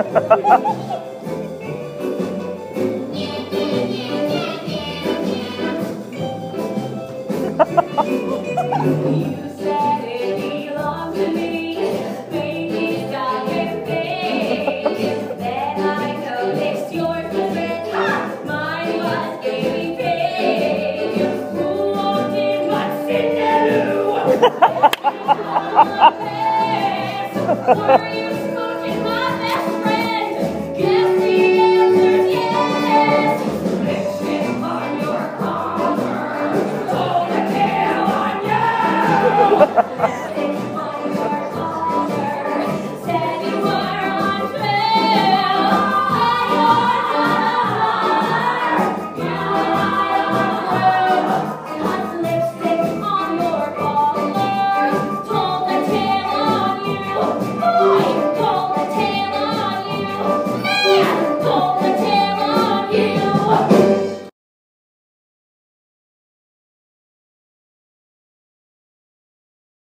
You said you love me, baby got it Yeah.